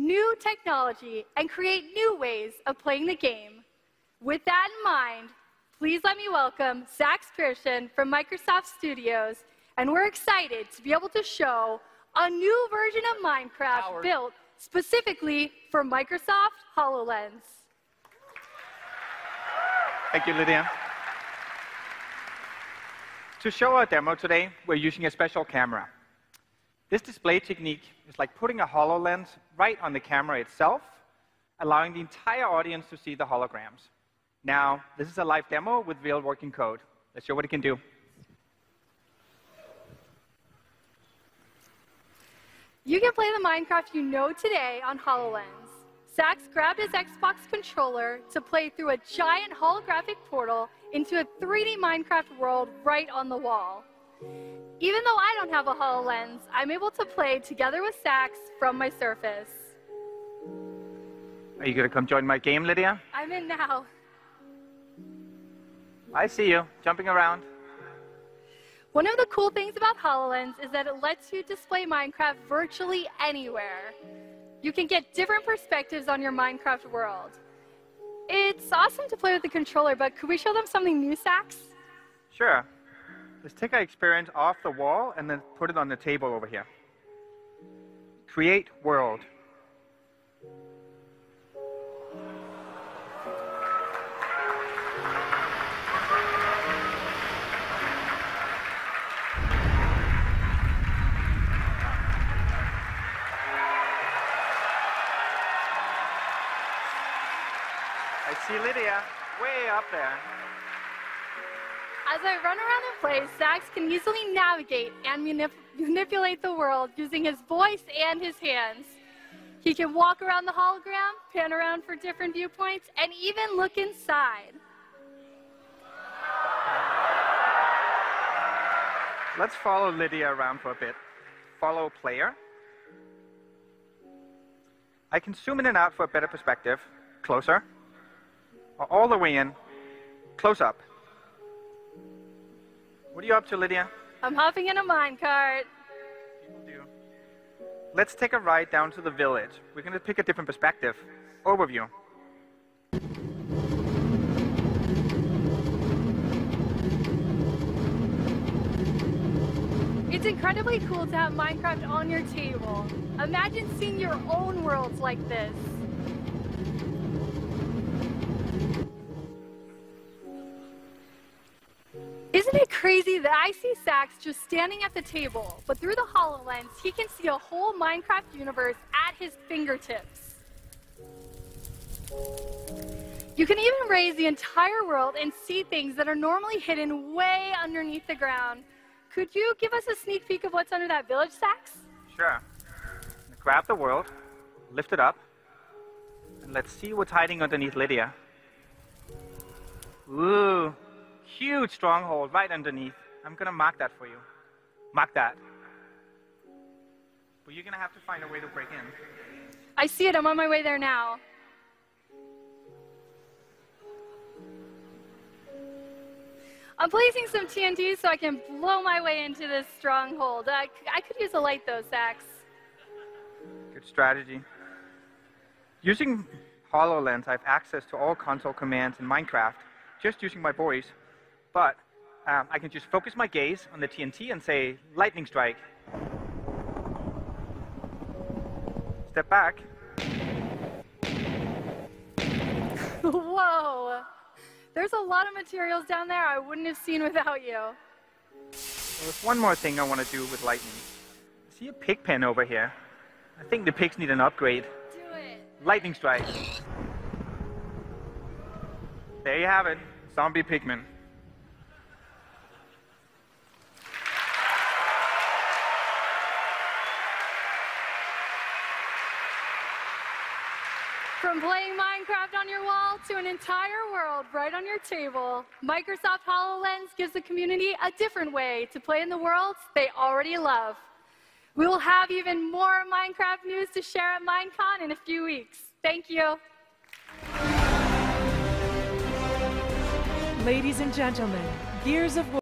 new technology and create new ways of playing the game. With that in mind, please let me welcome Saxs Persson from Microsoft Studios, and we're excited to be able to show a new version of Minecraft Howard. built specifically for Microsoft HoloLens. Thank you, Lydia. To show our demo today, we're using a special camera. This display technique is like putting a HoloLens right on the camera itself, allowing the entire audience to see the holograms. Now, this is a live demo with real working code. Let's show what it can do. You can play the Minecraft you know today on HoloLens. Saxs grabbed his Xbox controller to play through a giant holographic portal into a 3D Minecraft world right on the wall. Even though I don't have a HoloLens, I'm able to play together with Saxs from my Surface. Are you going to come join my game, Lydia? I'm in now. I see you, jumping around. One of the cool things about HoloLens is that it lets you display Minecraft virtually anywhere. You can get different perspectives on your Minecraft world. It's awesome to play with the controller, but could we show them something new, Saxs? Sure. Let's take our experience off the wall and then put it on the table over here. Create world. I see Lydia way up there. As I run around and play, Saxs can easily navigate and manip- manipulate the world using his voice and his hands. He can walk around the hologram, pan around for different viewpoints, and even look inside. Let's follow Lydia around for a bit. Follow player. I can zoom in and out for a better perspective. Closer. Or all the way in. Close up. What are you up to, Lydia? I'm hopping in a minecart. People do. Let's take a ride down to the village. We're going to pick a different perspective. Overview. It's incredibly cool to have Minecraft on your table. Imagine seeing your own worlds like this. Crazy that I see Saxs just standing at the table, but through the HoloLens, he can see a whole Minecraft universe at his fingertips? You can even raise the entire world and see things that are normally hidden way underneath the ground. Could you give us a sneak peek of what's under that village, Saxs? Sure. Grab the world, lift it up, and let's see what's hiding underneath Lydia. Ooh, huge stronghold right underneath. I'm gonna mark that for you. Mark that. But you're gonna have to find a way to break in. I see it. I'm on my way there now. I'm placing some TNT so I can blow my way into this stronghold. I, I could use a light though, Saxs. Good strategy. Using HoloLens, I have access to all console commands in Minecraft just using my voice, but um, I can just focus my gaze on the TNT and say, lightning strike. Step back. Whoa! There's a lot of materials down there I wouldn't have seen without you. There's one more thing I want to do with lightning. I see a pig pen over here. I think the pigs need an upgrade. Do it. Lightning strike. There you have it, zombie pigmen. From playing Minecraft on your wall to an entire world right on your table, Microsoft HoloLens gives the community a different way to play in the worlds they already love. We will have even more Minecraft news to share at Minecon in a few weeks. Thank you. Ladies and gentlemen, Gears of War.